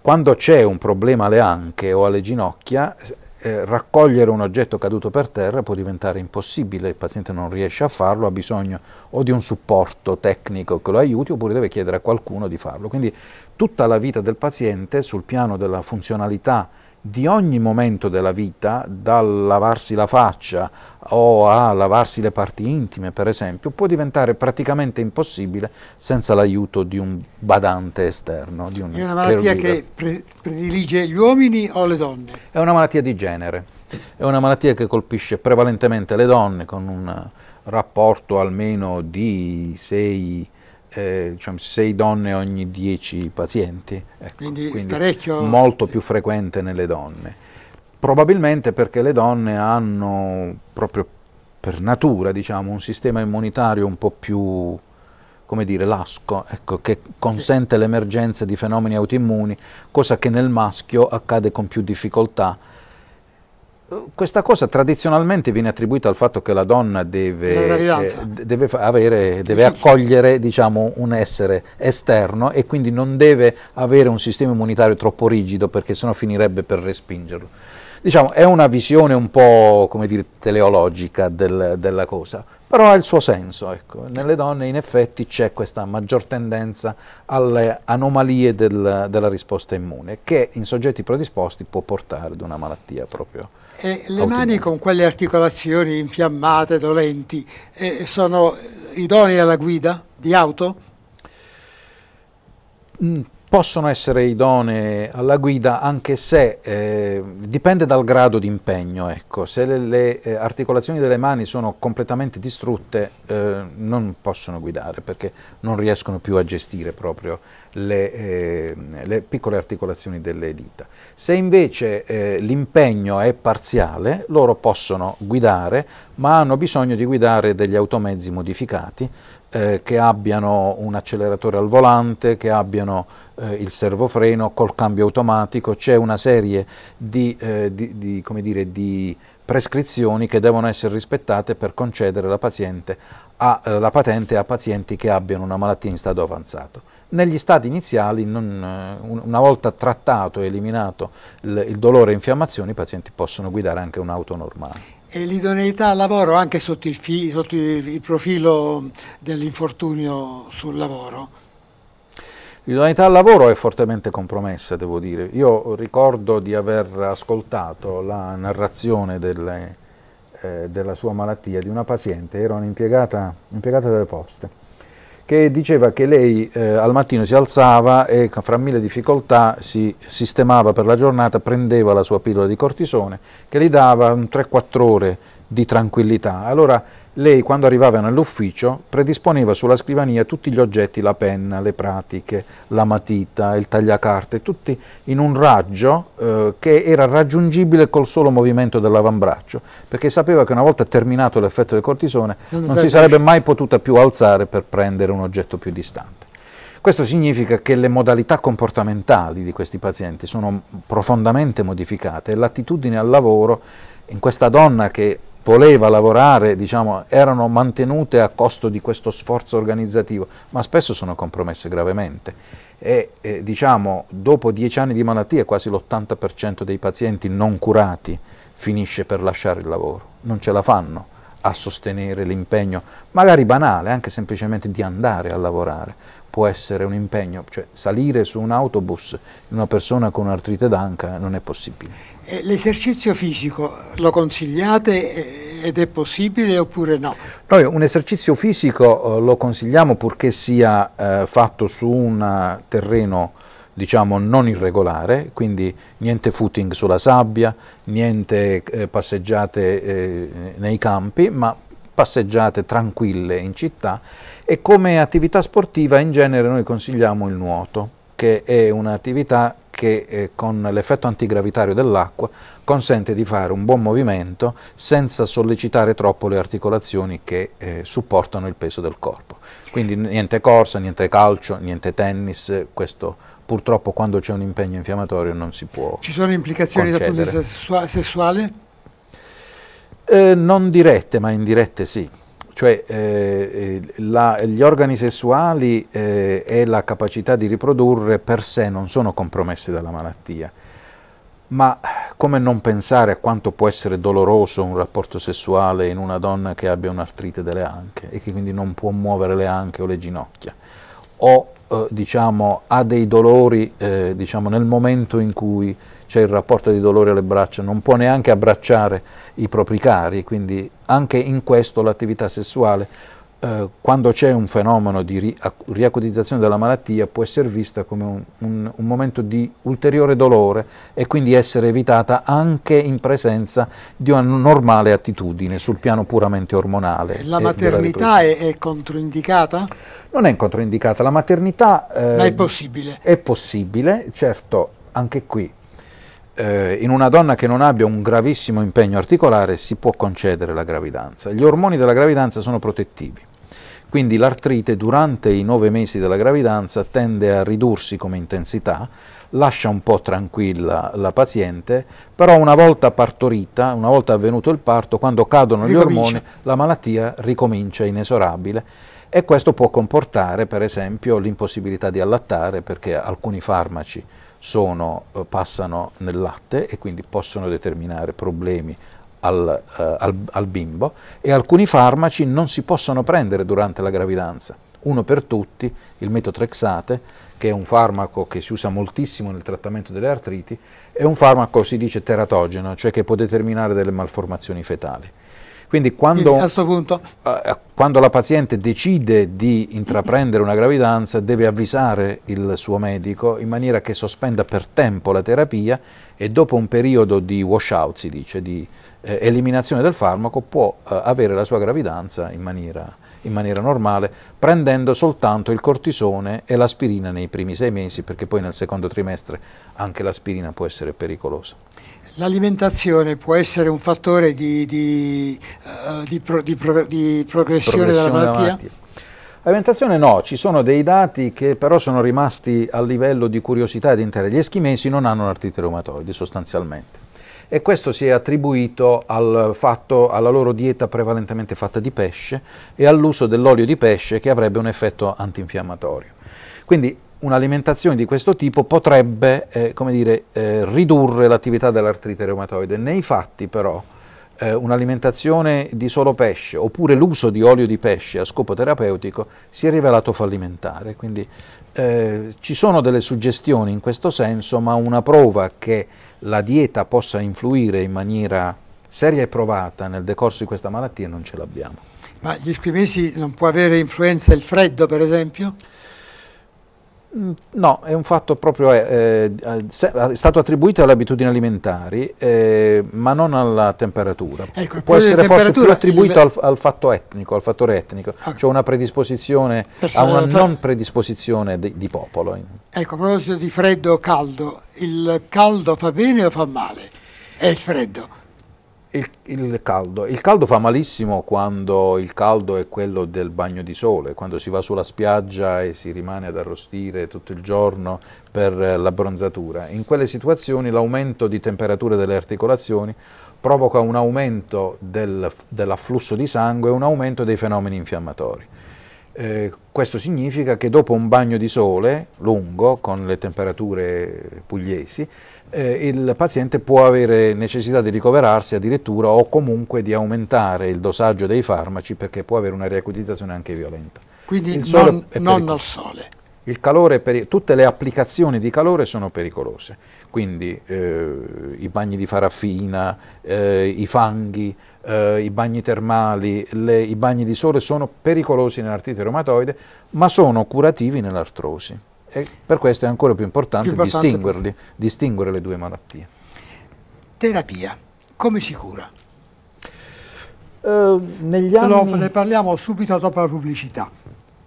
Quando c'è un problema alle anche o alle ginocchia, eh, raccogliere un oggetto caduto per terra può diventare impossibile, il paziente non riesce a farlo, ha bisogno o di un supporto tecnico che lo aiuti oppure deve chiedere a qualcuno di farlo. Quindi tutta la vita del paziente sul piano della funzionalità di ogni momento della vita, dal lavarsi la faccia o a lavarsi le parti intime, per esempio, può diventare praticamente impossibile senza l'aiuto di un badante esterno. Un è una malattia che predilige gli uomini o le donne? È una malattia di genere, è una malattia che colpisce prevalentemente le donne con un rapporto almeno di 6 eh, diciamo, 6 donne ogni 10 pazienti, ecco, quindi, quindi parecchio... molto più frequente nelle donne. Probabilmente perché le donne hanno proprio per natura diciamo, un sistema immunitario un po' più come dire, lasco, ecco, che consente sì. l'emergenza di fenomeni autoimmuni, cosa che nel maschio accade con più difficoltà questa cosa tradizionalmente viene attribuita al fatto che la donna deve, eh, deve, avere, deve accogliere diciamo, un essere esterno e quindi non deve avere un sistema immunitario troppo rigido perché sennò finirebbe per respingerlo. Diciamo, è una visione un po' come dire, teleologica del, della cosa, però ha il suo senso. Ecco. Nelle donne in effetti c'è questa maggior tendenza alle anomalie del, della risposta immune che in soggetti predisposti può portare ad una malattia proprio e le mani con quelle articolazioni infiammate, dolenti, eh, sono idonee alla guida di auto? Mm, possono essere idonee alla guida anche se eh, dipende dal grado di impegno. Ecco. Se le, le eh, articolazioni delle mani sono completamente distrutte eh, non possono guidare perché non riescono più a gestire proprio le, eh, le piccole articolazioni delle dita. Se invece eh, l'impegno è parziale loro possono guidare ma hanno bisogno di guidare degli automezzi modificati eh, che abbiano un acceleratore al volante, che abbiano eh, il servofreno col cambio automatico, c'è una serie di, eh, di, di, dire, di, prescrizioni che devono essere rispettate per concedere la, a, eh, la, patente a pazienti che abbiano una malattia in stato avanzato. Negli stati iniziali, non, eh, una volta trattato e eliminato il, il dolore e infiammazione, i pazienti possono guidare anche un'auto normale. E l'idoneità al lavoro anche sotto il, sotto il profilo dell'infortunio sul lavoro? L'idoneità al lavoro è fortemente compromessa, devo dire. Io ricordo di aver ascoltato la narrazione delle, eh, della sua malattia di una paziente, era un'impiegata delle poste, che diceva che lei eh, al mattino si alzava e fra mille difficoltà si sistemava per la giornata, prendeva la sua pillola di cortisone che gli dava 3-4 ore di tranquillità. Allora lei quando arrivava nell'ufficio predisponeva sulla scrivania tutti gli oggetti, la penna, le pratiche, la matita, il tagliacarte, tutti in un raggio eh, che era raggiungibile col solo movimento dell'avambraccio, perché sapeva che una volta terminato l'effetto del cortisone non, non si sarebbe mai potuta più alzare per prendere un oggetto più distante. Questo significa che le modalità comportamentali di questi pazienti sono profondamente modificate e l'attitudine al lavoro in questa donna che voleva lavorare, diciamo, erano mantenute a costo di questo sforzo organizzativo, ma spesso sono compromesse gravemente. E eh, diciamo, dopo dieci anni di malattia quasi l'80% dei pazienti non curati finisce per lasciare il lavoro, non ce la fanno a sostenere l'impegno, magari banale, anche semplicemente di andare a lavorare, può essere un impegno, cioè salire su un autobus una persona con un'artrite d'anca non è possibile. L'esercizio fisico lo consigliate eh, ed è possibile oppure no? Noi un esercizio fisico eh, lo consigliamo purché sia eh, fatto su un terreno diciamo non irregolare, quindi niente footing sulla sabbia, niente eh, passeggiate eh, nei campi, ma passeggiate tranquille in città e come attività sportiva in genere noi consigliamo il nuoto, che è un'attività che eh, con l'effetto antigravitario dell'acqua consente di fare un buon movimento senza sollecitare troppo le articolazioni che eh, supportano il peso del corpo. Quindi niente corsa, niente calcio, niente tennis, questo purtroppo quando c'è un impegno infiammatorio non si può Ci sono implicazioni concedere. dal punto di vista sessuale? Eh, non dirette ma indirette sì cioè eh, la, gli organi sessuali eh, e la capacità di riprodurre per sé non sono compromessi dalla malattia, ma come non pensare a quanto può essere doloroso un rapporto sessuale in una donna che abbia un'artrite delle anche e che quindi non può muovere le anche o le ginocchia, o eh, diciamo, ha dei dolori eh, diciamo, nel momento in cui c'è il rapporto di dolore alle braccia, non può neanche abbracciare i propri cari, quindi anche in questo l'attività sessuale, eh, quando c'è un fenomeno di ri riacutizzazione della malattia, può essere vista come un, un, un, momento di ulteriore dolore e quindi essere evitata anche in presenza di una normale attitudine sul piano puramente ormonale. La maternità è, è controindicata? Non è controindicata, la maternità... Eh, Ma è possibile? È possibile, certo, anche qui eh, in una donna che non abbia un gravissimo impegno articolare si può concedere la gravidanza. Gli ormoni della gravidanza sono protettivi, quindi l'artrite durante i nove mesi della gravidanza tende a ridursi come intensità, lascia un po' tranquilla la paziente, però una volta partorita, una volta avvenuto il parto, quando cadono gli ormoni, la malattia ricomincia inesorabile e questo può comportare per esempio l'impossibilità di allattare perché alcuni farmaci sono, eh, passano nel latte e quindi possono determinare problemi al, eh, al, al, bimbo e alcuni farmaci non si possono prendere durante la gravidanza. Uno per tutti, il metotrexate, che è un farmaco che si usa moltissimo nel trattamento delle artriti, è un farmaco, si dice, teratogeno, cioè che può determinare delle malformazioni fetali. Quindi quando, punto... eh, quando, la paziente decide di intraprendere una gravidanza deve avvisare il suo medico in maniera che sospenda per tempo la terapia e dopo un periodo di washout, si dice, di eh, eliminazione del farmaco, può eh, avere la sua gravidanza in maniera, in maniera normale, prendendo soltanto il cortisone e l'aspirina nei primi sei mesi, perché poi nel secondo trimestre anche l'aspirina può essere pericolosa. L'alimentazione può essere un fattore di, di, uh, di, pro, pro, di progressione, progressione, della malattia? Della malattia. L'alimentazione no, ci sono dei dati che però sono rimasti a livello di curiosità ed interesse. Gli eschimesi non hanno un'artrite reumatoide sostanzialmente e questo si è attribuito al fatto, alla loro dieta prevalentemente fatta di pesce e all'uso dell'olio di pesce che avrebbe un effetto antinfiammatorio. Quindi un'alimentazione di questo tipo potrebbe eh, dire, eh, ridurre l'attività dell'artrite reumatoide. Nei fatti però eh, un'alimentazione di solo pesce oppure l'uso di olio di pesce a scopo terapeutico si è rivelato fallimentare. Quindi eh, ci sono delle suggestioni in questo senso, ma una prova che la dieta possa influire in maniera seria e provata nel decorso di questa malattia non ce l'abbiamo. Ma gli eschimesi non può avere influenza il freddo, per esempio? Mm, no, è un fatto proprio, eh, eh, è stato attribuito alle abitudini alimentari, eh, ma non alla temperatura. Ecco, Può essere forse più attribuito al, al, fatto etnico, al fattore etnico, okay. cioè una predisposizione, a una non predisposizione di, di popolo. Ecco, a proposito di freddo o caldo, il caldo fa bene o fa male? È il freddo. Il, il, caldo. il caldo fa malissimo quando il caldo è quello del bagno di sole, quando si va sulla spiaggia e si rimane ad arrostire tutto il giorno per la bronzatura. In quelle situazioni l'aumento di temperatura delle articolazioni provoca un aumento del, dell'afflusso di sangue e un aumento dei fenomeni infiammatori. Eh, questo significa che dopo un bagno di sole lungo, con le temperature pugliesi, eh, il paziente può avere necessità di ricoverarsi addirittura o comunque di aumentare il dosaggio dei farmaci perché può avere una riacutizzazione anche violenta. Quindi non, non al sole. Tutte le applicazioni di calore sono pericolose, quindi eh, i bagni di faraffina, eh, i fanghi, eh, i bagni termali, le, i bagni di sole sono pericolosi nell'artrite reumatoide, ma sono curativi nell'artrosi. E per questo è ancora più importante, più importante distinguere le due malattie. Terapia, come si cura? Uh, negli anni... ne parliamo subito dopo la pubblicità.